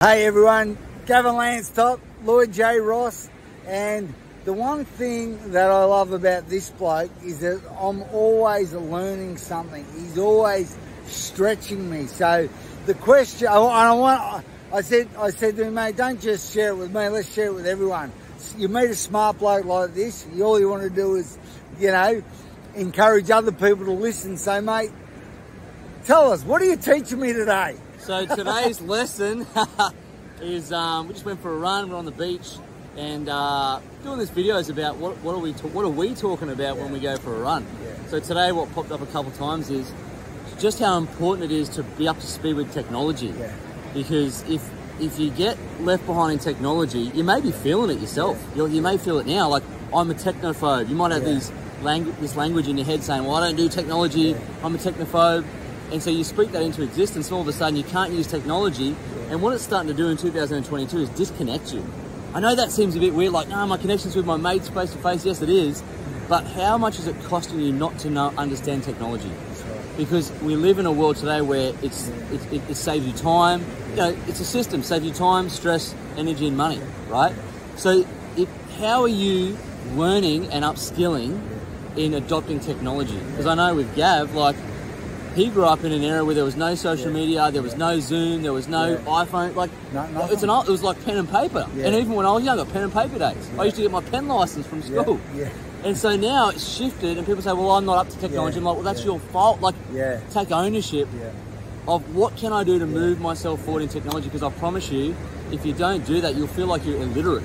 Hey everyone, Gavin Lance Lloyd J. Ross, and the one thing that I love about this bloke is that I'm always learning something. He's always stretching me. So the question, I, I want, I said, I said to him, mate, don't just share it with me. Let's share it with everyone. You meet a smart bloke like this, all you want to do is, you know, encourage other people to listen. So, mate, tell us, what are you teaching me today? So today's lesson is um, we just went for a run. We're on the beach and uh, doing this video is about what, what are we what are we talking about yeah. when we go for a run. Yeah. So today, what popped up a couple times is just how important it is to be up to speed with technology. Yeah. Because if if you get left behind in technology, you may be feeling it yourself. You, you may feel it now. Like I'm a technophobe. You might have these language this language in your head saying, "Well, I don't do technology. I'm a technophobe." And so you speak that into existence, and all of a sudden you can't use technology. And what it's starting to do in 2022 is disconnect you. I know that seems a bit weird, like, no, my connections with my mates face to face. Yes, it is. But how much is it costing you not to know, understand technology? Because we live in a world today where it's, it, it, it saves you time. You know, it's a system, save you time, stress, energy, and money, right? So, how are you learning and upskilling in adopting technology? Because I know with Gav, like, he grew up in an era where there was no social yeah. media, there was no Zoom, there was no yeah. iPhone. Like no, it's an it was like pen and paper. And even when I was younger, pen and paper days. I used to get my pen license from school. And so now it's shifted, and people say, "Well, I'm not up to technology." I'm like, "Well, that's your fault. Like, take ownership of what can I do to move myself forward in technology." Because I promise you, if you don't do that, you'll feel like you're illiterate.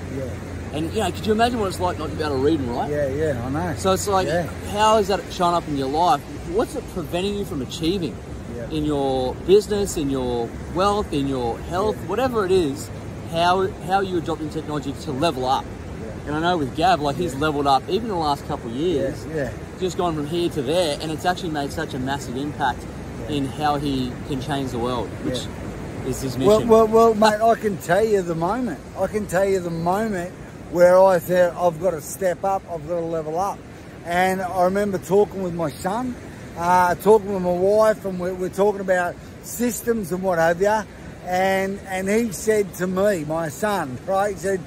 And you know, could you imagine what it's like not to be able to read and write? Yeah, yeah, I know. So it's like, yeah. how is that showing up in your life? What's it preventing you from achieving yeah. in your business, in your wealth, in your health, yeah. whatever it is? How how are you adopting technology to level up? And I know with Gav, like he's leveled up even in the last couple of years. Yeah. Just gone from here to there, and it's actually made such a massive impact in how he can change the world, which is his mission. Well, well, well, mate, I can tell you the moment. I can tell you the moment where I said, I've got to step up, I've got to level up. And I remember talking with my son, uh, talking with my wife, and we're, we're, talking about systems and what have you. And, and he said to me, my son, right, he said,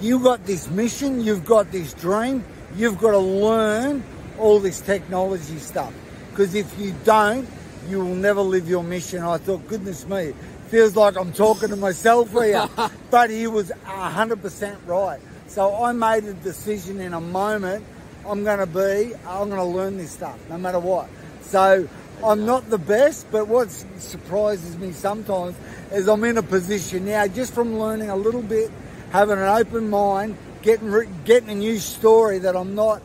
you've got this mission, you've got this dream, you've got to learn all this technology stuff. Because if you don't, you will never live your mission. I thought, goodness me, feels like I'm talking to myself here. but he was 100% right. So I made a decision in a moment. I'm going to be, I'm going to learn this stuff no matter what. So I'm not the best, but what surprises me sometimes is I'm in a position now just from learning a little bit, having an open mind, getting getting a new story that I'm not,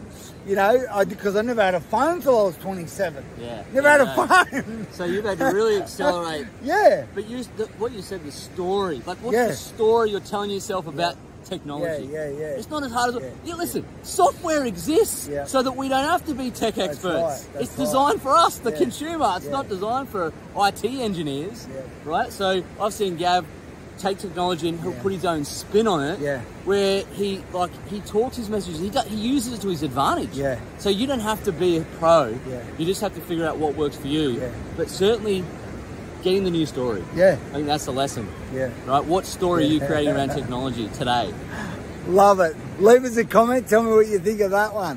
you know, I, because I never had a phone till I was 27. Yeah. Never yeah, had a phone. So you've had to really accelerate. yeah. But you, the, what you said, the story. Like, what's yeah. the story you're telling yourself about? Yeah technology. Yeah, yeah, yeah. It's not as hard as yeah. yeah listen, software exists yeah. so that we don't have to be tech experts. Right. it's designed for us, the yeah. consumer. It's not designed for IT engineers, right? So I've seen Gav take technology and he'll put his own spin on it. Yeah. Where he like he talks his messages, he he uses it to his advantage. Yeah. So you don't have to be a pro. Yeah. You just have to figure out what works for you. Yeah. But certainly getting the new story. Yeah. I think that's the lesson. Yeah. Right? What story yeah. are you creating around technology today? Love it. Leave us a comment. Tell me what you think of that one.